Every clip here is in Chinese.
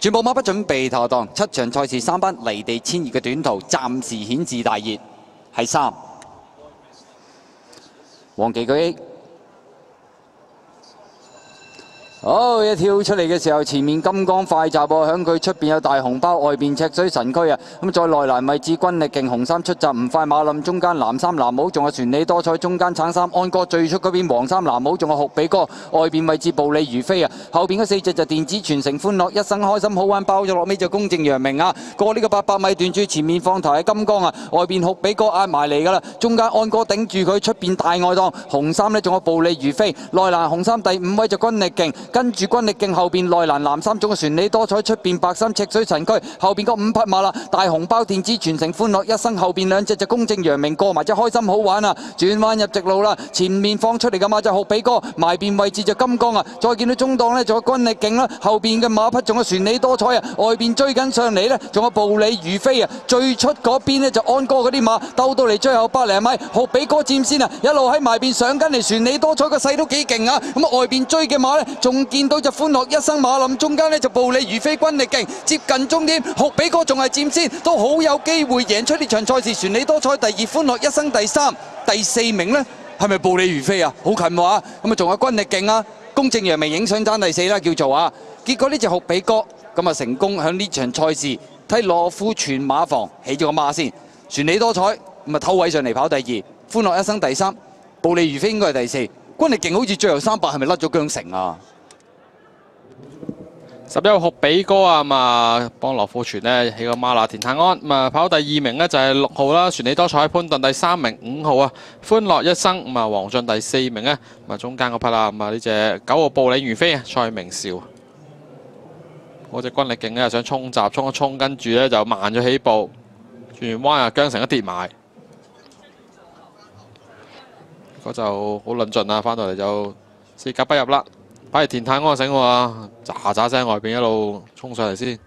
全部馬不準備妥當，七場賽事三班離地千二嘅短途，暫時顯示大熱，係三。黃旗舉起。好，一跳出嚟嘅時候，前面金剛快閘喎，響佢出邊有大紅包，外面赤水神區啊！咁再內欄位置軍力勁，紅衫出閘唔快馬冧，中間藍衫藍帽，仲有船里多彩，中間橙衫安哥最出嗰邊黃衫藍帽，仲有酷比哥，外面位置暴利如飛啊！後面嗰四隻就電子全城歡樂，一生開心好玩，包咗落尾就公正揚名啊！過呢個八百米段住前面放頭係金剛啊，外面酷比哥压埋嚟㗎啦，中間安哥頂住佢，出邊大外檔，紅衫呢仲有暴利如飛，內欄紅衫第五位就軍力勁。跟住軍力勁後邊內欄藍衫種嘅船里多彩，出邊白衫赤水神區，後邊個五匹馬啦，大紅包電子全城歡樂一生，後邊兩隻就公正揚名過埋，只開心好玩啊！轉彎入直路啦，前面放出嚟嘅馬就學比哥，埋邊位置就金剛啊！再見到中檔呢，仲有軍力勁啦，後邊嘅馬匹仲有船里多彩啊，外邊追緊上嚟呢，仲有暴利如飛啊！最出嗰邊呢，就安哥嗰啲馬兜到嚟最後百零米，學比哥佔先啊！一路喺埋邊上緊嚟，船里多彩個勢都幾勁啊！咁外邊追嘅馬呢，仲〜見到就歡樂一生馬林，中間呢就暴利如飛，軍力勁，接近終點，酷比哥仲係佔先，都好有機會贏出呢場賽事。船里多彩第二，歡樂一生第三，第四名呢係咪暴利如飛啊？好近喎，咁啊仲有軍力勁啊，公正陽明影相爭第四啦，叫做啊。結果呢隻酷比哥咁啊成功響呢場賽事睇羅富全馬房起咗個馬先，船里多彩咁啊偷位上嚟跑第二，歡樂一生第三，暴利如飛應該係第四，軍力勁好似最後三百係咪甩咗韁繩啊？十一號酷比哥啊，咁啊幫羅富全呢起個馬啦田泰安，咁啊跑第二名呢就係六號啦，船里多彩潘頓第三名。五號啊，歡樂一生，咁啊黃俊第四名呢，咁啊中間嗰匹啦，咁啊呢隻九號暴利如飛。啊，蔡明兆，嗰隻軍力勁呢，想衝閘衝一冲，跟住呢就慢咗起步，轉完彎啊韁繩一跌埋，嗰就好論盡啊，翻到嚟就四格不入啦。反而田太安醒喎，喳喳聲外邊一路衝上嚟先。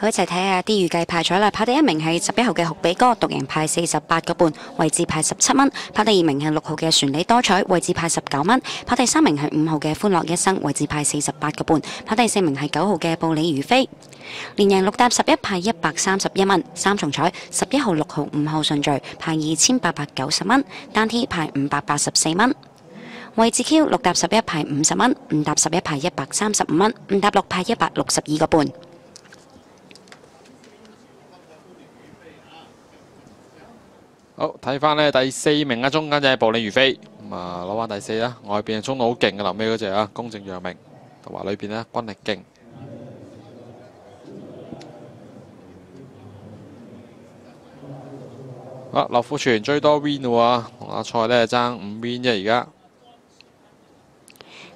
好，一齊睇下啲預計派彩啦。派第一名係十一號嘅酷比哥，獨贏派四十八個半，位置派十七蚊。派第二名係六號嘅船里多彩，位置派十九蚊。派第三名係五號嘅歡樂一生，位置派四十八個半。派第四名係九號嘅布里如飛，連贏六搭十一派一百三十一蚊。三重彩十一號、六號、五號順序派二千八百九十蚊，單 T 派五百八十四蚊。位置 Q 六搭十一派五十蚊，五搭十一派一百三十五蚊，五搭六派一百六十二個半。好，睇翻呢第四名啊，中間就係暴利如飛，咁啊攞翻第四啦。外邊衝到好勁嘅，臨尾嗰隻啊，公正揚名，同埋裏邊呢軍力勁。啊，劉富全最多 win 喎，同阿蔡呢爭五 win 啫，而家。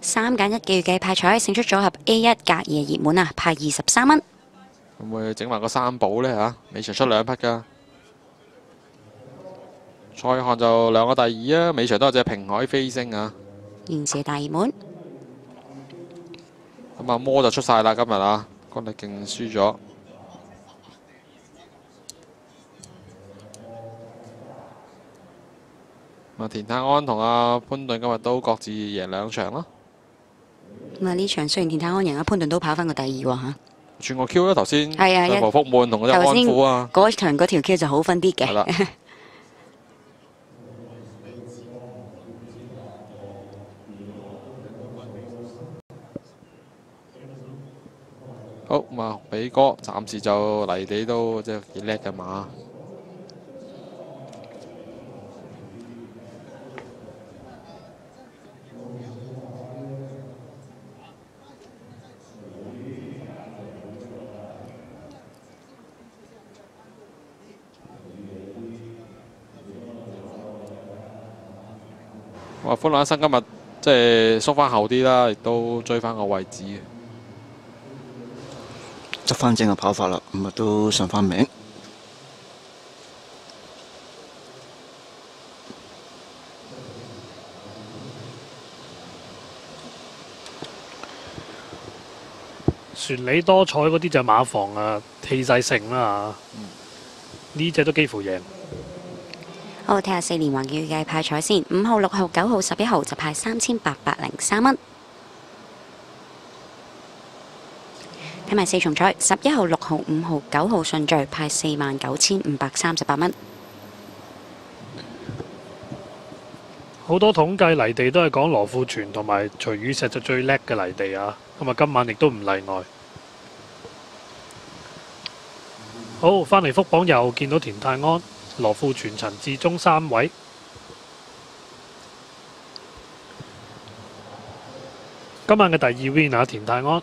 三揀一嘅預計派彩勝出組合 A 一隔夜熱門啊，派二十三蚊。會唔會整埋個三寶呢？嚇？尾場出兩匹㗎。蔡漢就兩個第二啊，尾場都有隻平海飛星啊。現射大熱門。咁啊魔就出晒啦，今日啊，軍力勁輸咗。啊，田泰安同阿潘頓今日都各自贏兩場咯。咁啊，呢場雖然田泰安贏阿，潘頓都跑翻個第二喎嚇。轉個 Q 啦，頭先係啊福滿同嗰隻安頭先撫啊，嗰場嗰條 Q 就好分啲嘅。好咁啊，比哥暫時就泥地都即係幾叻嘅馬。哇！歡樂一生今日即係縮翻後啲啦，亦都追翻個位置嘅。執翻正嘅跑法啦，咁啊都上翻名。船里多彩嗰啲就馬房啊，氣勢盛啦嚇。呢只都幾乎贏。好，睇下四年環嘅預計派彩先。五號、六號、九號、十一號就派三千八百零三蚊。睇埋四重彩，十一號、六號、五號、九號順序派四萬九千五百三十八蚊。好多統計泥地都係講羅富全同埋徐宇石就最叻嘅泥地啊，咁啊今晚亦都唔例外。好，翻嚟福榜又見到田泰安、羅富全、陳志忠三位。今晚嘅第二 win 啊，田泰安。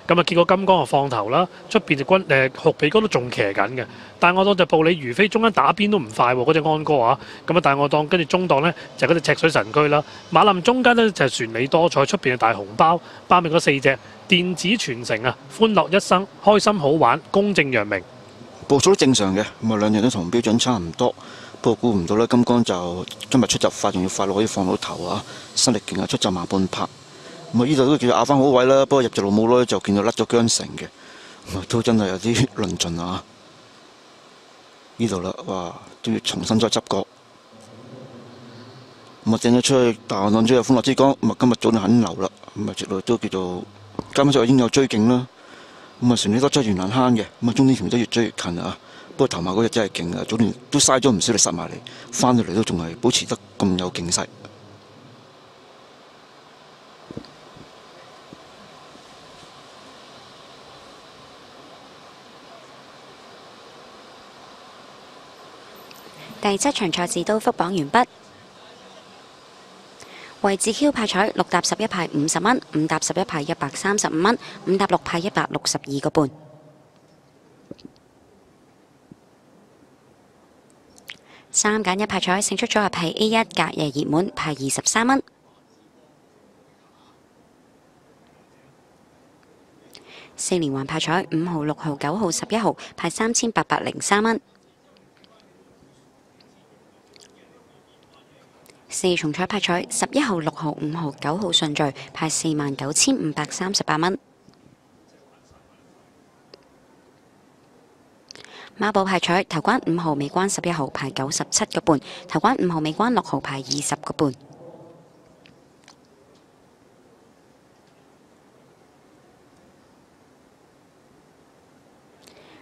咁啊，結果金剛就放頭啦，出邊隻軍誒酷比哥都仲騎緊嘅。但我當就步履如飛，中間打邊都唔快喎，嗰隻安哥啊。咁啊，但我當跟住中檔呢，就嗰、隻赤水神區啦。馬林中間呢，就係、船尾多彩，出邊係大紅包，包尾嗰四隻電子傳承啊，歡樂一生，開心好玩，公正揚名。步數都正常嘅，咁啊兩樣都同標準差唔多。不過估唔到咧，金剛就今日出集快，仲要快到可以放到頭啊！身力勁啊，出集慢半拍。咁啊，呢度都叫做壓翻好位啦。不過入咗路冇耐就見到甩咗韁繩嘅，都真係有啲論盡啊！呢度啦，哇，都要重新再執過。咁啊，掟咗出去大岸浪追入歡樂之江，咁啊今日早就肯流啦。咁啊，直路都叫做今日就已經有追勁啦。咁啊，船呢多追越難慳嘅，咁啊中間條都越追越近啊！不過頭馬嗰日真係勁啊，早段都嘥咗唔少力殺埋嚟，翻到嚟都仲係保持得咁有勁勢。第七場賽事都復榜完畢。位置 Q 派彩六搭十一派五十蚊，五搭十一派一百三十五蚊，五搭六派一百六十二個半。三揀一派彩勝出組合係 A 一隔夜熱門派二十三蚊。四連環派彩五號、六號、九號、十一號派三千八百零三蚊。四重彩派彩，十一號、六號、五號、九號順序派四萬九千五百三十八蚊。孖宝派彩，頭關五號，尾關十一號派九十七個半，頭關五號，尾關六號派二十個半。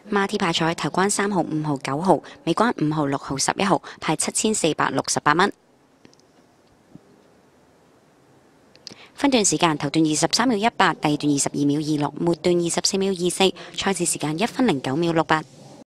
孖 T 派彩，頭關三號、五號、九號，尾關五號、六號、十一號派七千四百六十八蚊。分段時間頭段二十三秒一八，第二段二十二秒二六，末段二十四秒二四。賽事時間一分零九秒六八。